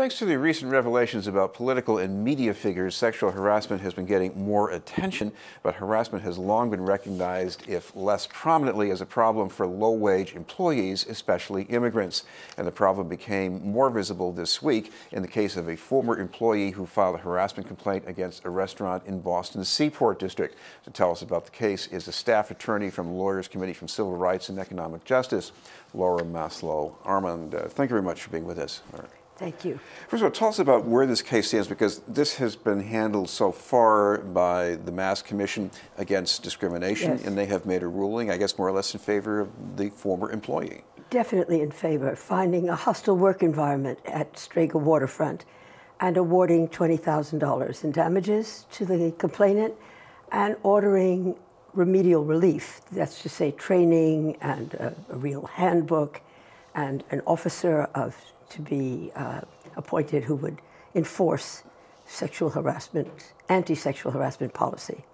Thanks to the recent revelations about political and media figures, sexual harassment has been getting more attention, but harassment has long been recognized, if less prominently, as a problem for low wage employees, especially immigrants. And the problem became more visible this week in the case of a former employee who filed a harassment complaint against a restaurant in Boston's Seaport District. To tell us about the case is a staff attorney from Lawyers Committee from Civil Rights and Economic Justice, Laura Maslow. Armand, uh, thank you very much for being with us. Thank you. First of all, tell us about where this case stands because this has been handled so far by the Mass Commission Against Discrimination, yes. and they have made a ruling, I guess, more or less in favor of the former employee. Definitely in favor, finding a hostile work environment at Strega Waterfront and awarding $20,000 in damages to the complainant and ordering remedial relief. That's to say, training and a, a real handbook and an officer of to be uh, appointed who would enforce sexual harassment, anti-sexual harassment policy.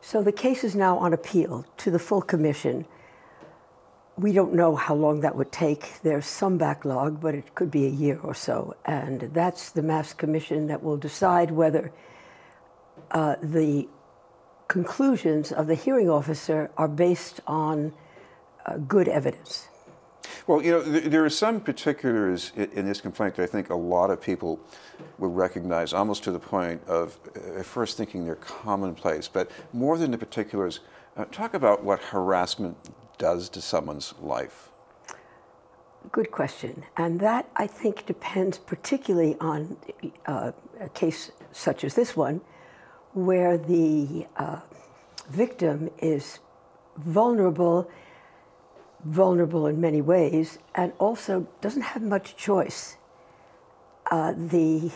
So the case is now on appeal to the full commission. We don't know how long that would take. There's some backlog, but it could be a year or so. And that's the Mass Commission that will decide whether uh, the conclusions of the hearing officer are based on uh, good evidence. Well, you know, th there are some particulars in, this complaint that I think a lot of people will recognize, almost to the point of uh, first thinking they're commonplace. But more than the particulars, uh, talk about what harassment does to someone's life. Good question. And that, I think, depends particularly on uh, a case such as this one, where the uh, victim is vulnerable vulnerable in many ways and also doesn't have much choice. Uh, the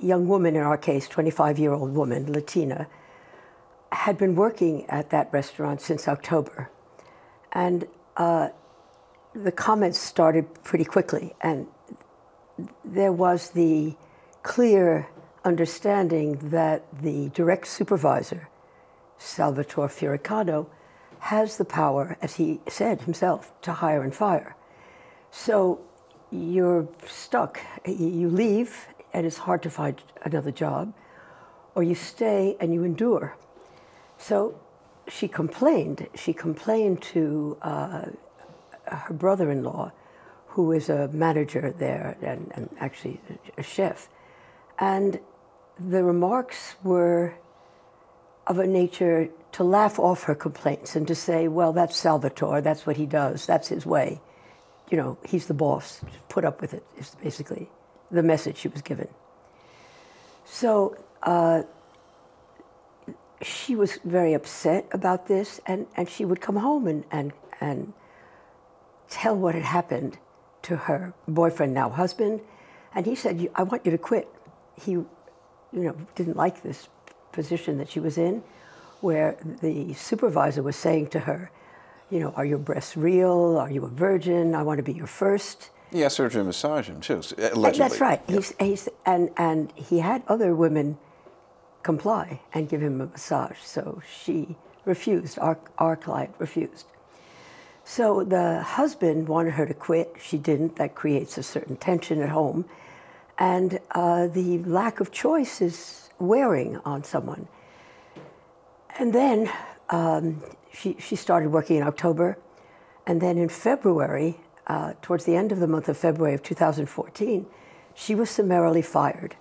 young woman in our case, 25 year old woman, Latina, had been working at that restaurant since October. And uh, the comments started pretty quickly. And there was the clear understanding that the direct supervisor, Salvatore Fioricano, has the power, as he said himself, to hire and fire. So you're stuck. You leave, and it's hard to find another job, or you stay and you endure. So she complained. She complained to uh, her brother in law, who is a manager there and, and actually a chef. And the remarks were of a nature to laugh off her complaints and to say, well, that's Salvatore, that's what he does, that's his way. You know, he's the boss, Just put up with it, is basically the message she was given. So uh, she was very upset about this, and, and she would come home and, and, and tell what had happened to her boyfriend, now husband, and he said, I want you to quit. He, you know, didn't like this position that she was in where the supervisor was saying to her, you know, are your breasts real? Are you a virgin? I want to be your first. He asked her to massage him too, allegedly. That's right. He's, he's, and, and he had other women comply and give him a massage. So she refused. Our, our client refused. So the husband wanted her to quit. She didn't. That creates a certain tension at home. And uh, the lack of choice is wearing on someone. And then um, she, she started working in October. And then in February, uh, towards the end of the month of February of 2014, she was summarily fired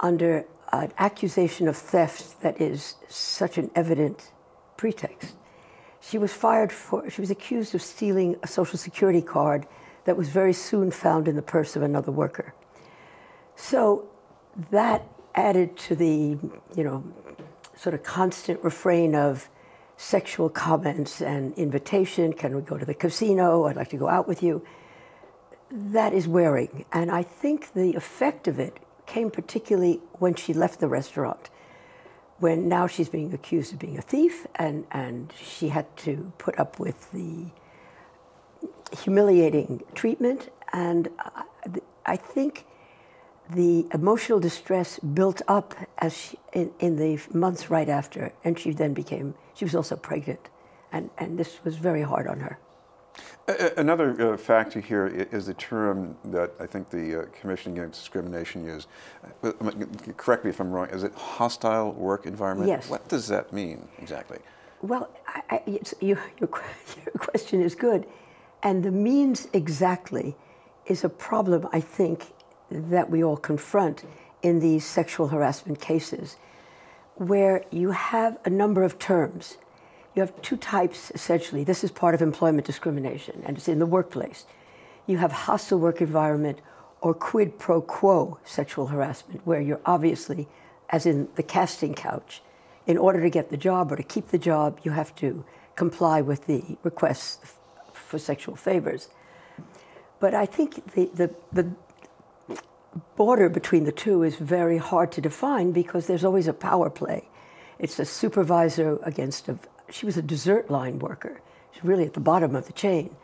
under an accusation of theft that is such an evident pretext. She was fired for, she was accused of stealing a social security card that was very soon found in the purse of another worker. So that added to the, you know, sort of constant refrain of sexual comments and invitation. Can we go to the casino? I'd like to go out with you. That is wearing. And I think the effect of it came particularly when she left the restaurant, when now she's being accused of being a thief, and, and she had to put up with the humiliating treatment. And I, I think the emotional distress built up as she, in, in, the months right after, and she then became, she was also pregnant, and, and this was very hard on her. Another uh, factor here is the term that I think the uh, Commission Against Discrimination used. Uh, correct me if I'm wrong. Is it hostile work environment? Yes. What does that mean exactly? Well, I, I, you, your, your question is good. And the means exactly is a problem, I think, that we all confront in these sexual harassment cases, where you have a number of terms you have two types essentially. This is part of employment discrimination, and it's in the workplace. You have hostile work environment or quid pro quo sexual harassment, where you're obviously, as in the casting couch, in order to get the job or to keep the job, you have to comply with the requests for sexual favors. But I think the, the, the border between the two is very hard to define because there's always a power play. It's a supervisor against a, she was a dessert line worker. She's really at the bottom of the chain.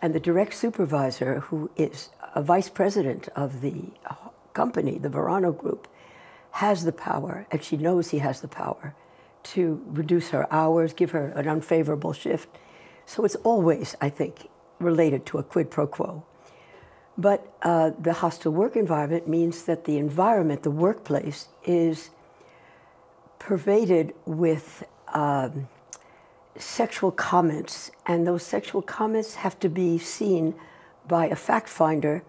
And the direct supervisor, who is a vice president of the company, the Varano Group, has the power, and she knows he has the power, to reduce her hours, give her an unfavorable shift. So it's always, I think, related to a quid pro quo. But uh, the hostile work environment means that the environment, the workplace, is pervaded with um, sexual comments, and those sexual comments have to be seen by a fact finder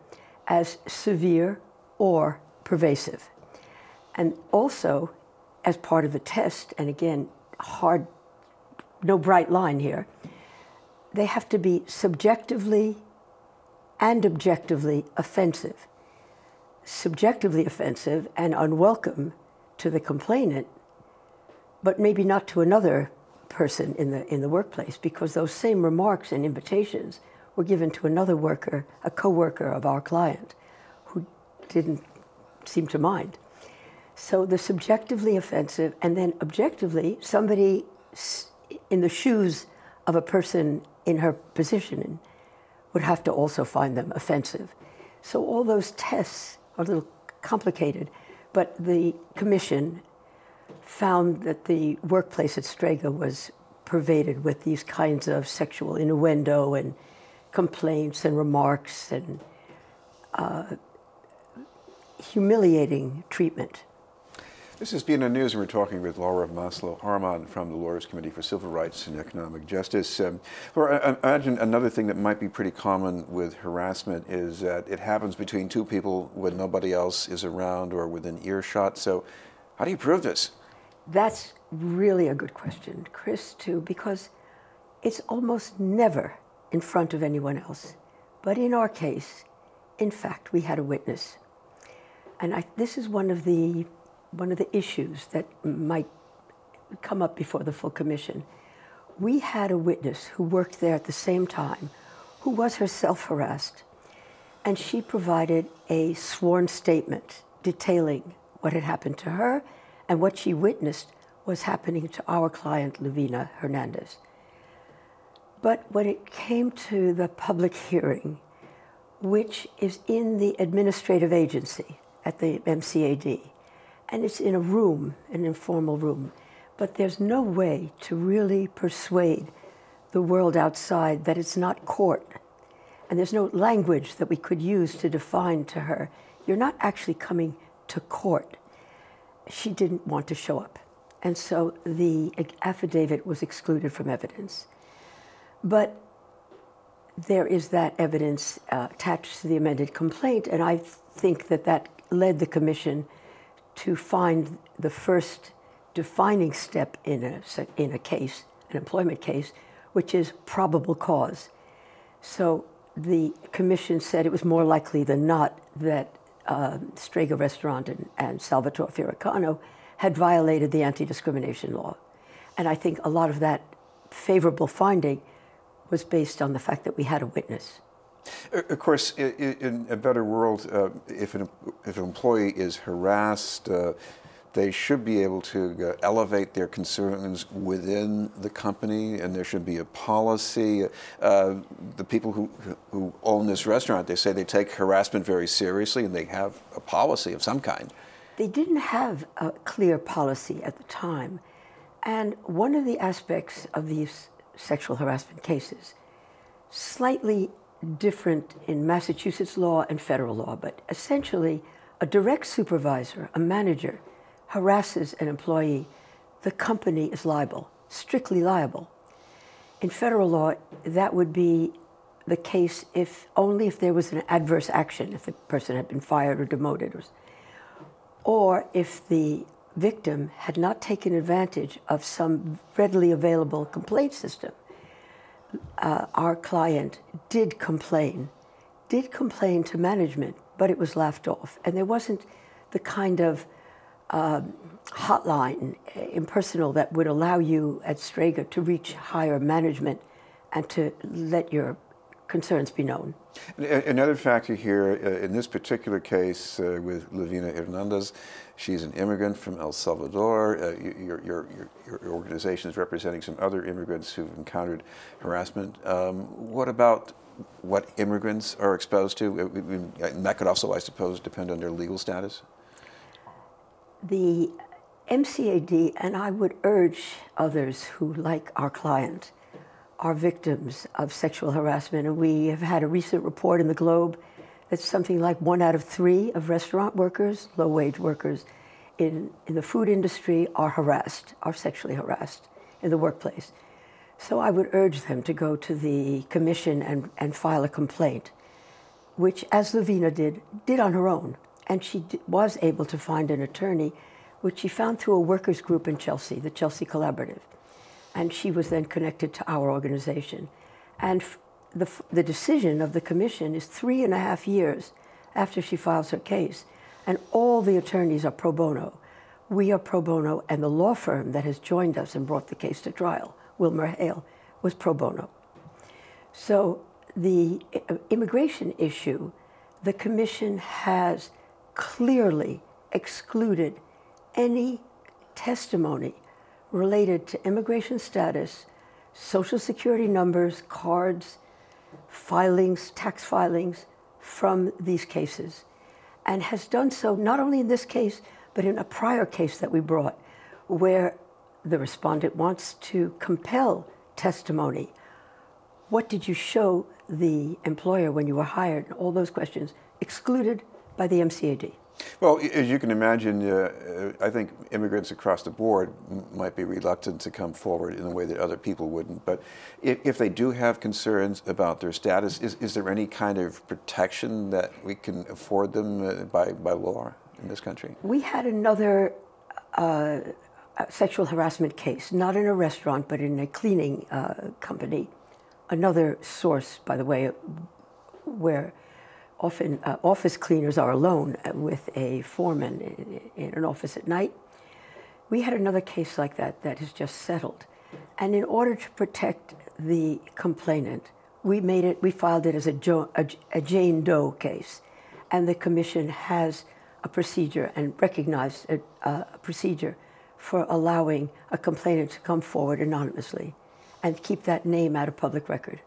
as severe or pervasive. And also, as part of the test, and again, hard, no bright line here, they have to be subjectively and objectively offensive. Subjectively offensive and unwelcome to the complainant, but maybe not to another person in the, in the workplace because those same remarks and invitations were given to another worker, a co-worker of our client, who didn't seem to mind. So the subjectively offensive and then objectively, somebody in the shoes of a person in her position would have to also find them offensive. So all those tests are a little complicated, but the commission found that the workplace at Strega was pervaded with these kinds of sexual innuendo and complaints and remarks and uh, humiliating treatment. This is BNN News, and we're talking with Laura Maslow Armand from the Lawyers Committee for Civil Rights and Economic Justice. Um, Laura, I imagine another thing that might be pretty common with harassment is that it happens between two people when nobody else is around or within earshot. So, how do you prove this? That's really a good question, Chris, too, because it's almost never in front of anyone else. But in our case, in fact, we had a witness. And I, this is one of, the, one of the issues that might come up before the full commission. We had a witness who worked there at the same time, who was herself harassed, and she provided a sworn statement detailing what had happened to her and what she witnessed was happening to our client, Lavina Hernandez. But when it came to the public hearing, which is in the administrative agency at the MCAD, and it's in a room, an informal room, but there's no way to really persuade the world outside that it's not court. And there's no language that we could use to define to her, you're not actually coming to court she didn't want to show up. And so the affidavit was excluded from evidence. But there is that evidence uh, attached to the amended complaint, and I think that that led the commission to find the first defining step in a, in a case, an employment case, which is probable cause. So the commission said it was more likely than not that uh, Strega Restaurant and, and Salvatore Fioricano had violated the anti discrimination law. And I think a lot of that favorable finding was based on the fact that we had a witness. Of course, in a better world, uh, if, an, if an employee is harassed, uh, they should be able to uh, elevate their concerns within the company, and there should be a policy. Uh, the people who, who own this restaurant, they say they take harassment very seriously, and they have a policy of some kind. They didn't have a clear policy at the time. And one of the aspects of these sexual harassment cases, slightly different in Massachusetts law and federal law, but essentially, a direct supervisor, a manager, harasses an employee, the company is liable, strictly liable. In federal law, that would be the case if only if there was an adverse action, if the person had been fired or demoted, or, or if the victim had not taken advantage of some readily available complaint system. Uh, our client did complain, did complain to management, but it was laughed off. And there wasn't the kind of um, hotline, uh, impersonal, that would allow you at Strega to reach higher management and to let your concerns be known. Another factor here, uh, in this particular case uh, with Lavina Hernandez, she's an immigrant from El Salvador. Uh, your, your, your, your, organization is representing some other immigrants who've encountered harassment. Um, what about what immigrants are exposed to? And that could also, I suppose, depend on their legal status? The MCAD, and I would urge others who, like our client, are victims of sexual harassment. And we have had a recent report in the Globe that something like one out of three of restaurant workers, low wage workers in, in the food industry, are harassed, are sexually harassed in the workplace. So I would urge them to go to the commission and, and file a complaint, which, as Lavina did, did on her own. And she was able to find an attorney, which she found through a workers' group in Chelsea, the Chelsea Collaborative and she was then connected to our organization. And the, the decision of the commission is three and a half years after she files her case, and all the attorneys are pro bono. We are pro bono, and the law firm that has joined us and brought the case to trial, Wilmer Hale, was pro bono. So the uh, immigration issue, the commission has clearly excluded any testimony related to immigration status, social security numbers, cards, filings, tax filings from these cases, and has done so not only in this case, but in a prior case that we brought, where the respondent wants to compel testimony. What did you show the employer when you were hired? All those questions excluded by the MCAD. Well, as you can imagine, uh, I think immigrants across the board might be reluctant to come forward in a way that other people wouldn't. But if, if they do have concerns about their status, is, is there any kind of protection that we can afford them uh, by, by law in this country? We had another uh, sexual harassment case, not in a restaurant, but in a cleaning uh, company. Another source, by the way, where often uh, office cleaners are alone with a foreman in, in, an office at night. We had another case like that that has just settled. And in order to protect the complainant, we made it, we filed it as a, jo, a, a Jane Doe case. And the commission has a procedure and recognized a, a procedure for allowing a complainant to come forward anonymously and keep that name out of public record.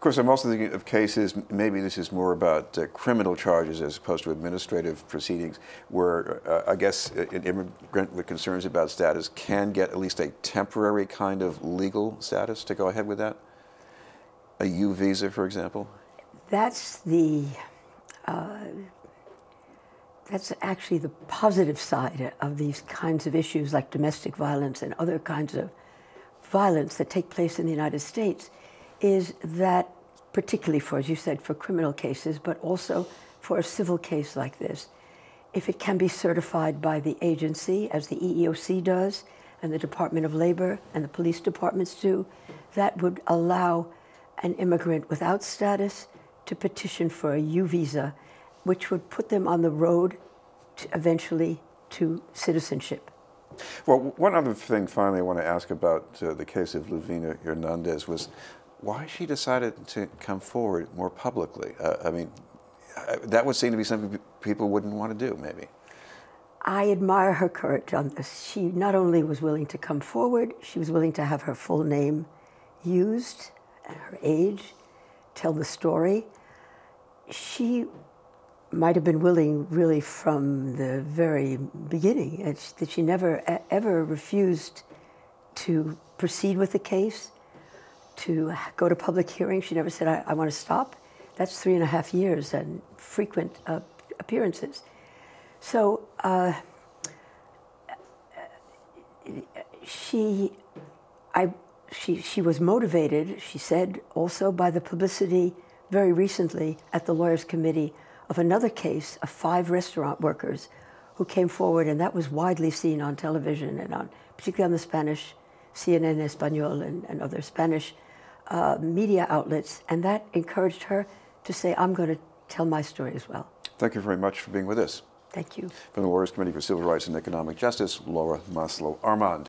Of course, I'm also thinking of cases, maybe this is more about uh, criminal charges as opposed to administrative proceedings, where uh, I guess an immigrant with concerns about status can get at least a temporary kind of legal status to go ahead with that? A U visa, for example? That's the. Uh, that's actually the positive side of these kinds of issues like domestic violence and other kinds of violence that take place in the United States is that, particularly for, as you said, for criminal cases, but also for a civil case like this, if it can be certified by the agency, as the EEOC does, and the Department of Labor and the police departments do, that would allow an immigrant without status to petition for a U visa, which would put them on the road to eventually to citizenship. Well, one other thing finally I want to ask about uh, the case of Lavina Hernandez was why she decided to come forward more publicly. Uh, I mean, uh, that would seem to be something people wouldn't want to do, maybe. I admire her courage on this. She not only was willing to come forward, she was willing to have her full name used, her age, tell the story. She might have been willing, really, from the very beginning, that she never ever refused to proceed with the case to go to public hearings. She never said, I, I want to stop. That's three and a half years and frequent uh, appearances. So uh, she, I, she, she was motivated, she said, also by the publicity very recently at the Lawyers Committee of another case of five restaurant workers who came forward, and that was widely seen on television and on, particularly on the Spanish CNN Espanol and, and other Spanish uh, media outlets, and that encouraged her to say, I'm going to tell my story as well. Thank you very much for being with us. Thank you. From the Lawyers Committee for Civil Rights and Economic Justice, Laura Maslow Armand.